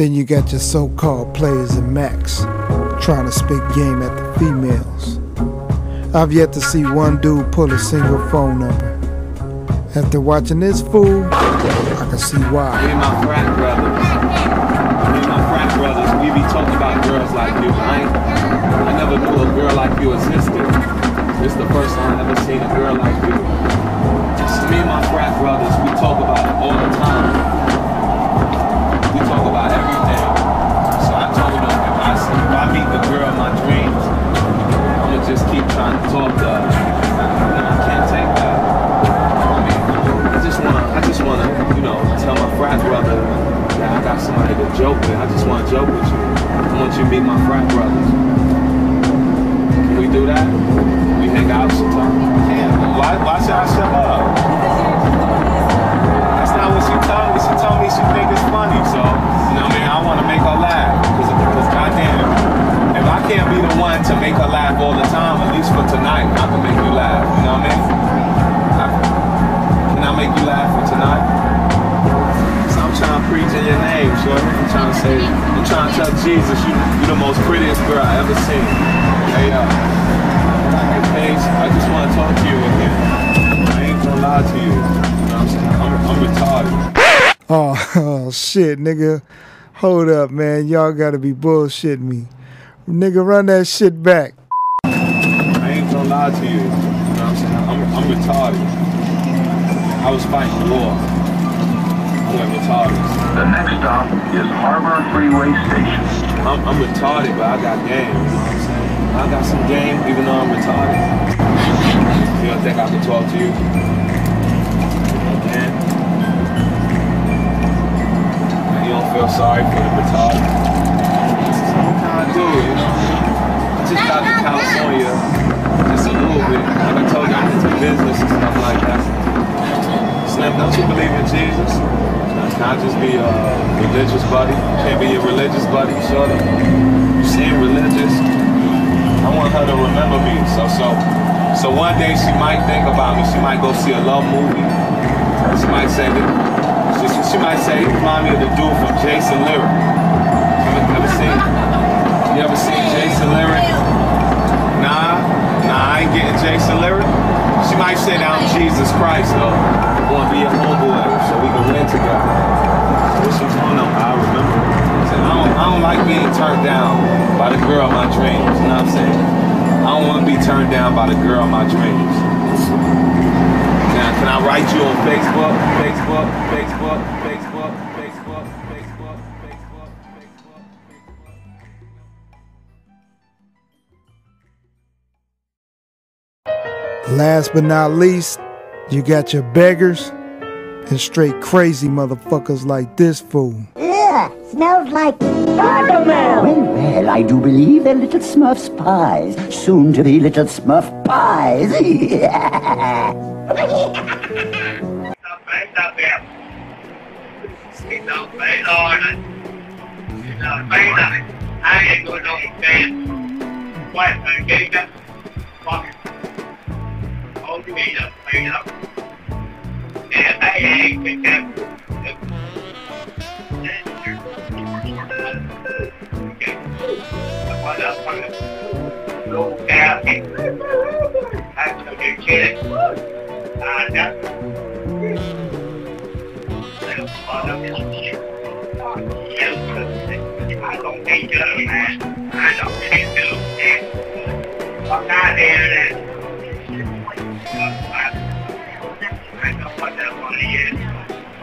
Then you got your so called players and Max trying to spit game at the females. I've yet to see one dude pull a single phone number. After watching this fool, I can see why. Me and my frat brothers. And my frat brothers, we be talking about girls like you. I I never knew a girl like you existed. This the first time I ever seen a girl like you. Just me and my frat brothers, we talk about it all the time. That? We hang out sometime? Yeah. Why, why should I shut up? That's not what she told me. She told me she think it's funny. So, you know what I mean? I wanna make her laugh. Cause, cause goddamn, if I can't be the one to make her laugh all the time, at least for I'm trying to tell Jesus, you you the most prettiest girl I ever seen. Hey, uh, hey, Paige, I just want to talk to you again. I ain't gonna lie to you. You know what I'm saying? I'm, I'm retarded. Oh, oh shit, nigga. Hold up, man. Y'all gotta be bullshitting me. Nigga, run that shit back. I ain't gonna lie to you. You know what I'm saying? I'm, I'm retarded. I was fighting the war. I went retarded. The next stop is Harbor Freeway Station. I'm, I'm retarded, but I got game. You know what I'm saying? I got some game, even though I'm retarded. You don't think I can talk to you? Again? And you don't feel sorry for the retarded? What can I do, you know? I just got to California just a little bit. Like I told you, I'm into business and stuff like that. Slim, don't you believe in Jesus? I just be a religious buddy? Can't be a religious buddy, shorty. You seem religious. I want her to remember me. So, so, so one day she might think about me. She might go see a love movie. She might say that. She, she might say, "You remind me of the dude from Jason Lyric." Ever, ever seen? You ever seen Jason Lyric? Nah, nah, I ain't getting Jason Lyric. She might say I'm Jesus Christ though. I wanna be a homeboy so we can win together. What she told them, I remember. I don't, I don't like being turned down by the girl of my dreams. You know what I'm saying? I don't want to be turned down by the girl of my dreams. Now, can I write you on? Facebook, Facebook, Facebook, Last but not least, you got your beggars and straight crazy motherfuckers like this fool. Ugh, smells like gargamel. Well, well, I do believe they're little Smurfs pies. Soon to be little Smurf pies. phải ta bẹp thì nó phải lo này thì nó chơi, à đó. I don't think you man. I don't think you man. Fuck out there,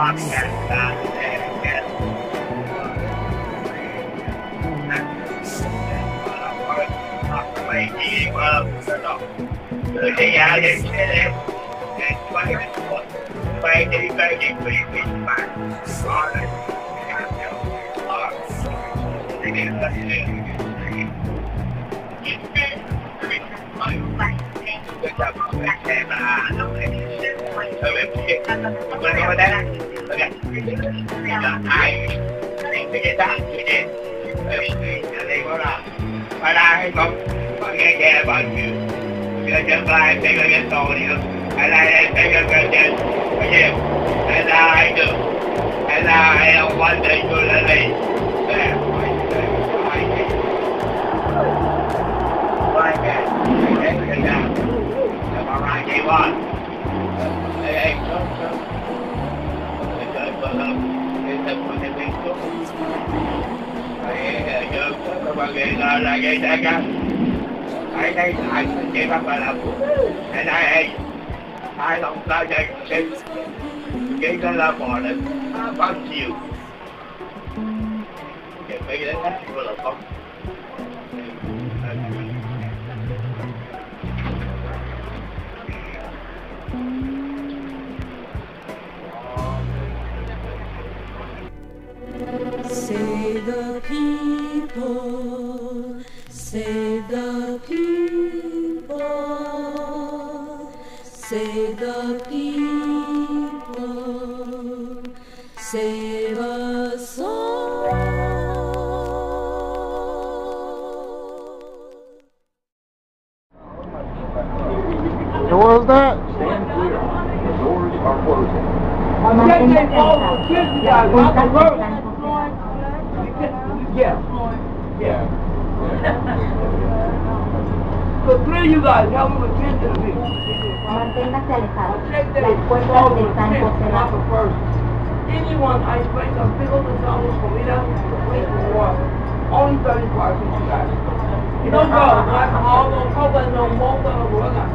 shit in, man. Yeah, take that. Take that. Take it phải la hay không có nghe xe bao nhiêu giờ chân lai sẽ gây nên to đi phải la em sẽ gây nên chết bao phải la ai được phải la ai ông quan định rồi lại đi Like that. Take it down. Am I right, J1? là gây ra cả hãy đây hãy chị bắt bà làm hãy đây hãy hãy lòng ta dạy sinh gây ra là bỏ lên bao chiều để bây giờ hết vừa là không the people, save the people, save the people, save us all. So what was that? Stand clear. The doors are closing. Yeah. Yeah. So three of you guys help me with ten to the people. Manténgase alejado. Check that Las it's puertas all with están ten, por not cerrar. the first. Anyone I expect a pickle to someone comida, wait for what? Only thirty-five of you guys. You don't go, like all the cover no more than a brother.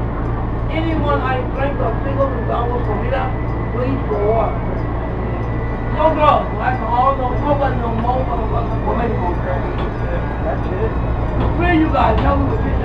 Anyone I drink a pickle to someone comida, please for what? No go, like all the cover no more than a brother. Well, maybe more. That's it. Three of you guys help me with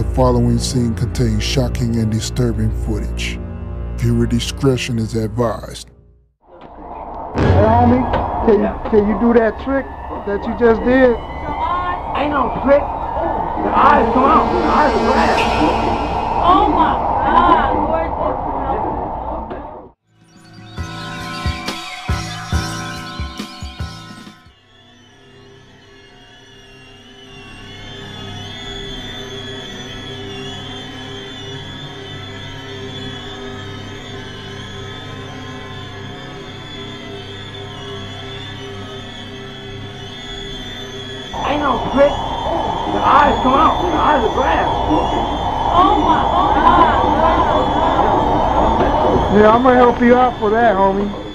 the following scene contains shocking and disturbing footage. Viewer discretion is advised. Hey, homie, can you, can you do that trick that you just did? Ain't no trick. The eyes come out. The eyes are red. Oh my God, Lord. Ain't no trick. The eyes come out. The eyes are red. Oh my God. Yeah, I'm gonna help you out for that, homie.